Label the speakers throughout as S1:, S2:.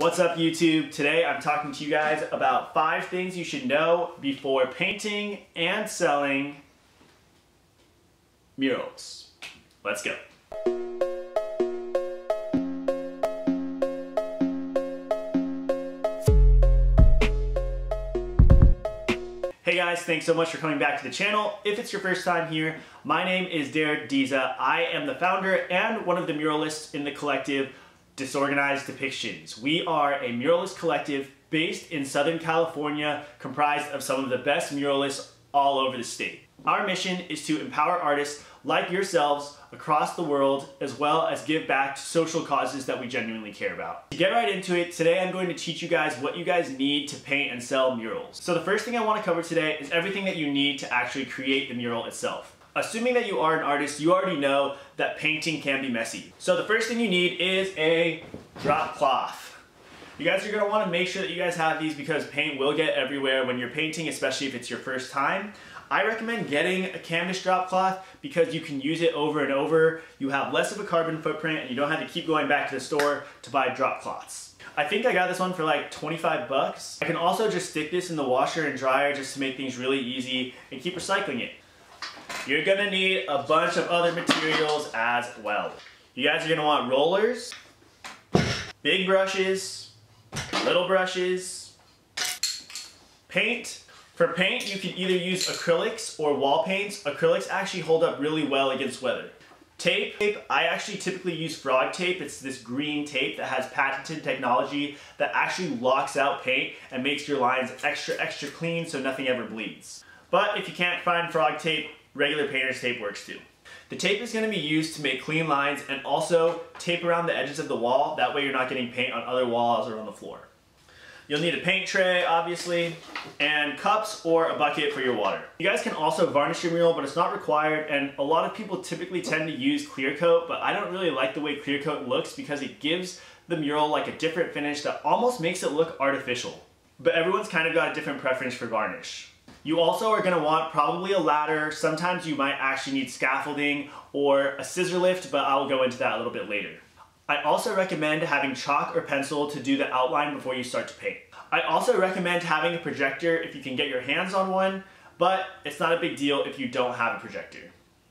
S1: What's up YouTube? Today I'm talking to you guys about five things you should know before painting and selling murals. Let's go. Hey guys, thanks so much for coming back to the channel. If it's your first time here, my name is Derek Diza. I am the founder and one of the muralists in the collective Disorganized Depictions. We are a muralist collective based in Southern California, comprised of some of the best muralists all over the state. Our mission is to empower artists like yourselves across the world, as well as give back to social causes that we genuinely care about. To get right into it, today I'm going to teach you guys what you guys need to paint and sell murals. So the first thing I want to cover today is everything that you need to actually create the mural itself. Assuming that you are an artist, you already know that painting can be messy. So the first thing you need is a drop cloth. You guys are gonna wanna make sure that you guys have these because paint will get everywhere when you're painting, especially if it's your first time. I recommend getting a canvas drop cloth because you can use it over and over. You have less of a carbon footprint and you don't have to keep going back to the store to buy drop cloths. I think I got this one for like 25 bucks. I can also just stick this in the washer and dryer just to make things really easy and keep recycling it. You're gonna need a bunch of other materials as well. You guys are gonna want rollers, big brushes, little brushes, paint. For paint, you can either use acrylics or wall paints. Acrylics actually hold up really well against weather. Tape, I actually typically use frog tape. It's this green tape that has patented technology that actually locks out paint and makes your lines extra, extra clean so nothing ever bleeds. But if you can't find frog tape, regular painter's tape works too. The tape is going to be used to make clean lines and also tape around the edges of the wall. That way you're not getting paint on other walls or on the floor. You'll need a paint tray, obviously, and cups or a bucket for your water. You guys can also varnish your mural, but it's not required, and a lot of people typically tend to use clear coat, but I don't really like the way clear coat looks because it gives the mural like a different finish that almost makes it look artificial. But everyone's kind of got a different preference for varnish. You also are going to want probably a ladder. Sometimes you might actually need scaffolding or a scissor lift, but I'll go into that a little bit later. I also recommend having chalk or pencil to do the outline before you start to paint. I also recommend having a projector if you can get your hands on one, but it's not a big deal if you don't have a projector.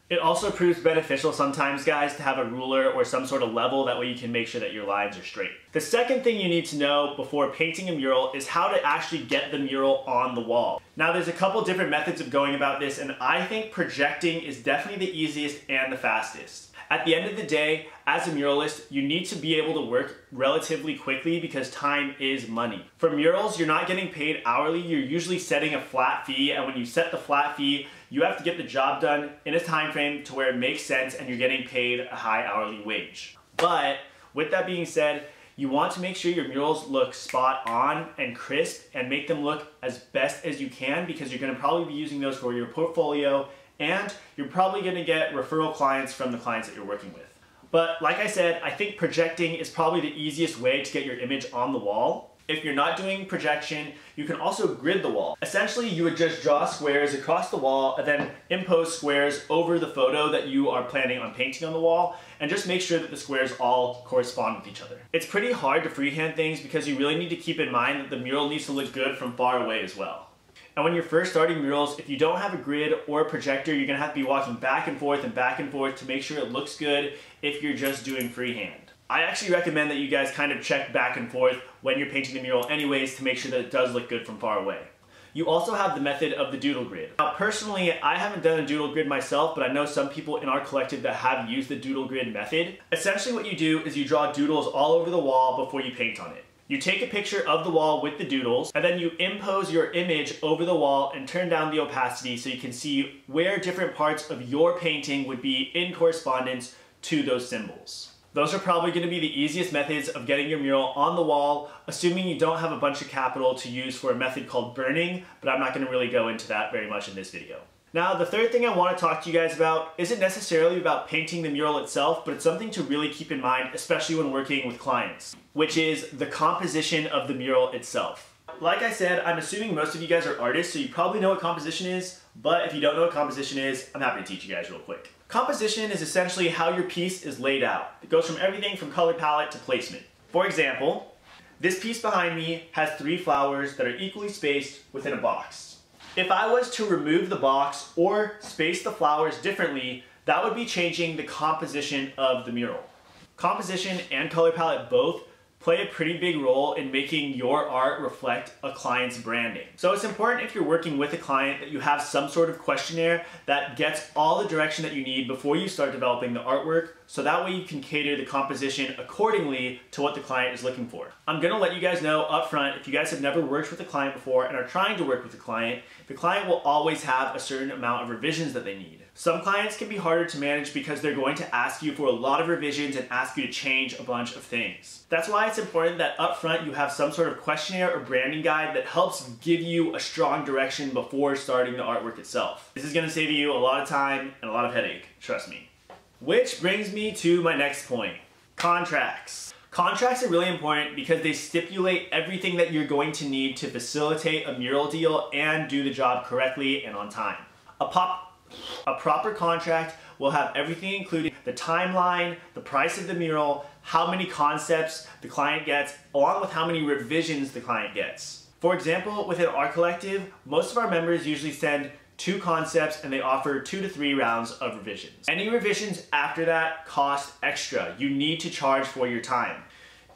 S1: It also proves beneficial sometimes, guys, to have a ruler or some sort of level. That way you can make sure that your lines are straight. The second thing you need to know before painting a mural is how to actually get the mural on the wall. Now, there's a couple different methods of going about this, and I think projecting is definitely the easiest and the fastest. At the end of the day, as a muralist, you need to be able to work relatively quickly because time is money. For murals, you're not getting paid hourly, you're usually setting a flat fee, and when you set the flat fee, you have to get the job done in a time frame to where it makes sense and you're getting paid a high hourly wage. But with that being said, you want to make sure your murals look spot on and crisp and make them look as best as you can because you're going to probably be using those for your portfolio and you're probably going to get referral clients from the clients that you're working with. But like I said, I think projecting is probably the easiest way to get your image on the wall. If you're not doing projection, you can also grid the wall. Essentially, you would just draw squares across the wall and then impose squares over the photo that you are planning on painting on the wall and just make sure that the squares all correspond with each other. It's pretty hard to freehand things because you really need to keep in mind that the mural needs to look good from far away as well. And when you're first starting murals, if you don't have a grid or a projector, you're gonna have to be walking back and forth and back and forth to make sure it looks good if you're just doing freehand. I actually recommend that you guys kind of check back and forth when you're painting the mural anyways to make sure that it does look good from far away. You also have the method of the doodle grid. Now personally, I haven't done a doodle grid myself, but I know some people in our collective that have used the doodle grid method. Essentially what you do is you draw doodles all over the wall before you paint on it. You take a picture of the wall with the doodles, and then you impose your image over the wall and turn down the opacity so you can see where different parts of your painting would be in correspondence to those symbols. Those are probably going to be the easiest methods of getting your mural on the wall, assuming you don't have a bunch of capital to use for a method called burning, but I'm not going to really go into that very much in this video. Now, the third thing I want to talk to you guys about isn't necessarily about painting the mural itself, but it's something to really keep in mind, especially when working with clients, which is the composition of the mural itself. Like I said, I'm assuming most of you guys are artists, so you probably know what composition is, but if you don't know what composition is, I'm happy to teach you guys real quick. Composition is essentially how your piece is laid out. It goes from everything from color palette to placement. For example, This piece behind me has three flowers that are equally spaced within a box. If I was to remove the box or space the flowers differently, that would be changing the composition of the mural. Composition and color palette both play a pretty big role in making your art reflect a client's branding. So it's important if you're working with a client that you have some sort of questionnaire that gets all the direction that you need before you start developing the artwork so that way you can cater the composition accordingly to what the client is looking for. I'm gonna let you guys know up front, if you guys have never worked with a client before and are trying to work with a client, the client will always have a certain amount of revisions that they need. Some clients can be harder to manage because they're going to ask you for a lot of revisions and ask you to change a bunch of things. That's why it's important that up front you have some sort of questionnaire or branding guide that helps give you a strong direction before starting the artwork itself. This is gonna save you a lot of time and a lot of headache, trust me. Which brings me to my next point, contracts. Contracts are really important because they stipulate everything that you're going to need to facilitate a mural deal and do the job correctly and on time. A pop a proper contract will have everything included, the timeline, the price of the mural, how many concepts the client gets, along with how many revisions the client gets. For example, within our collective, most of our members usually send two concepts and they offer two to three rounds of revisions. Any revisions after that cost extra. You need to charge for your time.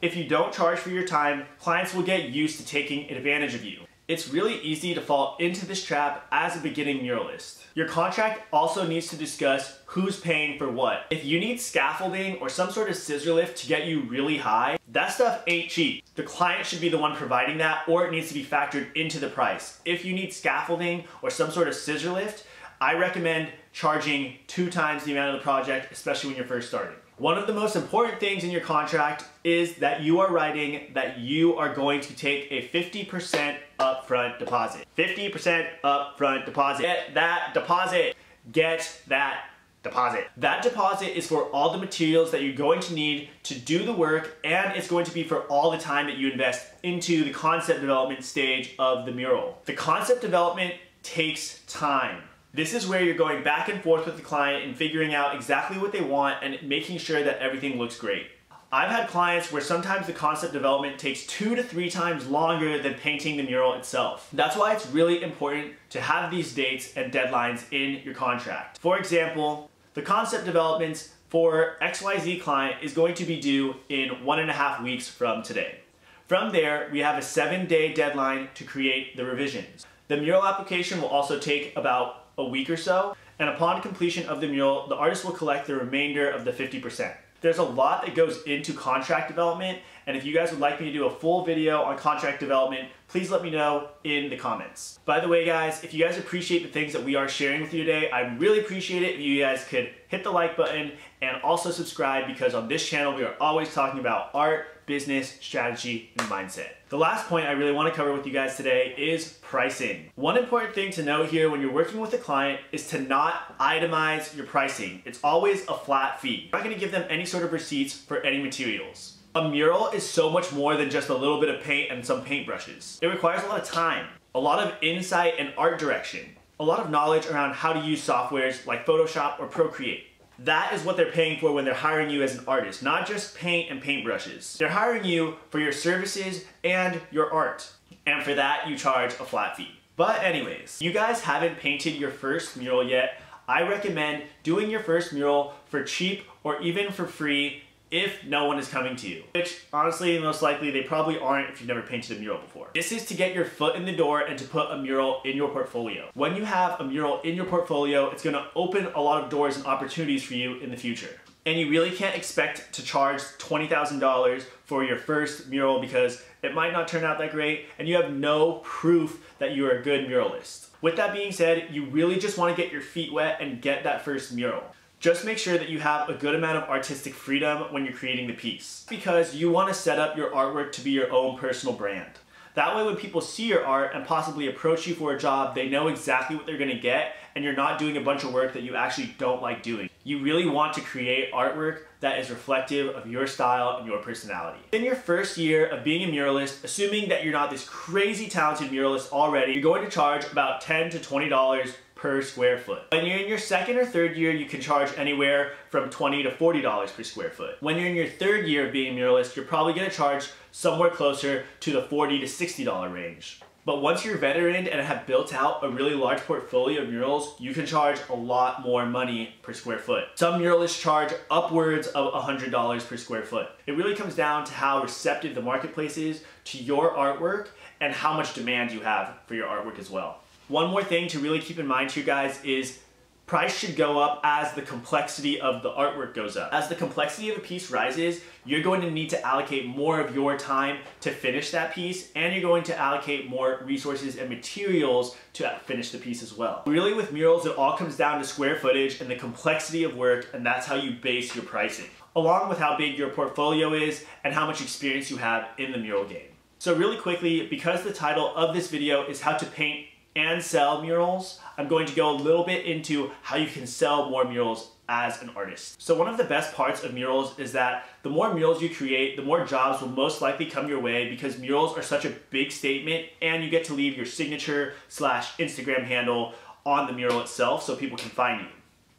S1: If you don't charge for your time, clients will get used to taking advantage of you. It's really easy to fall into this trap as a beginning muralist. Your contract also needs to discuss who's paying for what. If you need scaffolding or some sort of scissor lift to get you really high, that stuff ain't cheap. The client should be the one providing that or it needs to be factored into the price. If you need scaffolding or some sort of scissor lift, I recommend charging two times the amount of the project, especially when you're first starting. One of the most important things in your contract is that you are writing that you are going to take a 50% upfront deposit. 50% upfront deposit. Get that deposit. Get that deposit. That deposit is for all the materials that you're going to need to do the work and it's going to be for all the time that you invest into the concept development stage of the mural. The concept development takes time. This is where you're going back and forth with the client and figuring out exactly what they want and making sure that everything looks great. I've had clients where sometimes the concept development takes two to three times longer than painting the mural itself. That's why it's really important to have these dates and deadlines in your contract. For example, the concept developments for XYZ client is going to be due in one and a half weeks from today. From there, we have a seven day deadline to create the revisions. The mural application will also take about a week or so, and upon completion of the mural, the artist will collect the remainder of the 50%. There's a lot that goes into contract development, and if you guys would like me to do a full video on contract development, please let me know in the comments. By the way guys, if you guys appreciate the things that we are sharing with you today, I really appreciate it if you guys could hit the like button and also subscribe because on this channel we are always talking about art, business, strategy, and mindset. The last point I really want to cover with you guys today is pricing. One important thing to know here when you're working with a client is to not itemize your pricing. It's always a flat fee. You're not going to give them any sort of receipts for any materials. A mural is so much more than just a little bit of paint and some paintbrushes. It requires a lot of time, a lot of insight and art direction, a lot of knowledge around how to use softwares like Photoshop or Procreate. That is what they're paying for when they're hiring you as an artist, not just paint and paintbrushes. They're hiring you for your services and your art. And for that, you charge a flat fee. But anyways, you guys haven't painted your first mural yet, I recommend doing your first mural for cheap or even for free if no one is coming to you. Which, honestly, most likely they probably aren't if you've never painted a mural before. This is to get your foot in the door and to put a mural in your portfolio. When you have a mural in your portfolio, it's gonna open a lot of doors and opportunities for you in the future. And you really can't expect to charge $20,000 for your first mural because it might not turn out that great and you have no proof that you're a good muralist. With that being said, you really just wanna get your feet wet and get that first mural. Just make sure that you have a good amount of artistic freedom when you're creating the piece because you want to set up your artwork to be your own personal brand. That way when people see your art and possibly approach you for a job, they know exactly what they're gonna get and you're not doing a bunch of work that you actually don't like doing. You really want to create artwork that is reflective of your style and your personality. In your first year of being a muralist, assuming that you're not this crazy talented muralist already, you're going to charge about 10 to $20 per square foot. When you're in your second or third year, you can charge anywhere from 20 to $40 per square foot. When you're in your third year of being a muralist, you're probably gonna charge somewhere closer to the 40 to $60 range. But once you're veteran and have built out a really large portfolio of murals, you can charge a lot more money per square foot. Some muralists charge upwards of $100 per square foot. It really comes down to how receptive the marketplace is to your artwork and how much demand you have for your artwork as well. One more thing to really keep in mind to you guys is price should go up as the complexity of the artwork goes up. As the complexity of a piece rises, you're going to need to allocate more of your time to finish that piece and you're going to allocate more resources and materials to finish the piece as well. Really with murals, it all comes down to square footage and the complexity of work and that's how you base your pricing, along with how big your portfolio is and how much experience you have in the mural game. So really quickly, because the title of this video is how to paint and sell murals, I'm going to go a little bit into how you can sell more murals as an artist. So one of the best parts of murals is that the more murals you create, the more jobs will most likely come your way because murals are such a big statement and you get to leave your signature slash Instagram handle on the mural itself so people can find you.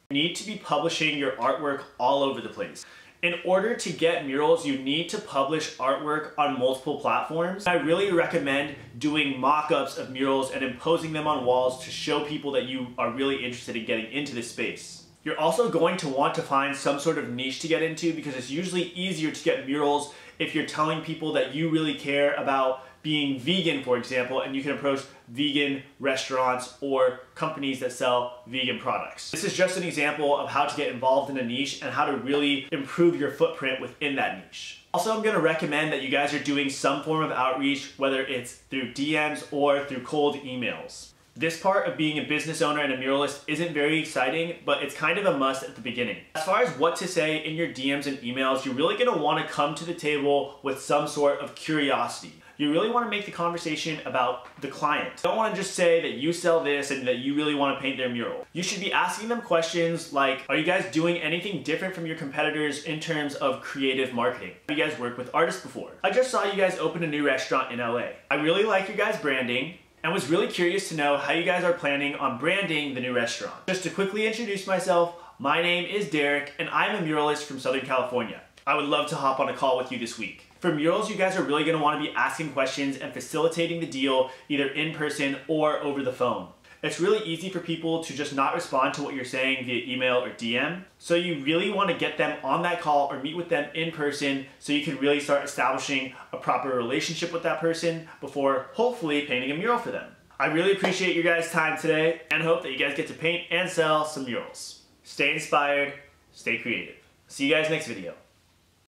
S1: You need to be publishing your artwork all over the place. In order to get murals, you need to publish artwork on multiple platforms. I really recommend doing mock-ups of murals and imposing them on walls to show people that you are really interested in getting into this space. You're also going to want to find some sort of niche to get into because it's usually easier to get murals if you're telling people that you really care about being vegan, for example, and you can approach vegan restaurants or companies that sell vegan products. This is just an example of how to get involved in a niche and how to really improve your footprint within that niche. Also, I'm gonna recommend that you guys are doing some form of outreach, whether it's through DMs or through cold emails. This part of being a business owner and a muralist isn't very exciting, but it's kind of a must at the beginning. As far as what to say in your DMs and emails, you're really gonna wanna come to the table with some sort of curiosity you really want to make the conversation about the client. You don't want to just say that you sell this and that you really want to paint their mural. You should be asking them questions like, are you guys doing anything different from your competitors in terms of creative marketing? Have you guys worked with artists before? I just saw you guys open a new restaurant in LA. I really like your guys' branding and was really curious to know how you guys are planning on branding the new restaurant. Just to quickly introduce myself, my name is Derek and I'm a muralist from Southern California. I would love to hop on a call with you this week. For murals, you guys are really gonna wanna be asking questions and facilitating the deal either in person or over the phone. It's really easy for people to just not respond to what you're saying via email or DM. So you really want to get them on that call or meet with them in person so you can really start establishing a proper relationship with that person before hopefully painting a mural for them. I really appreciate your guys' time today and hope that you guys get to paint and sell some murals. Stay inspired, stay creative. See you guys next video.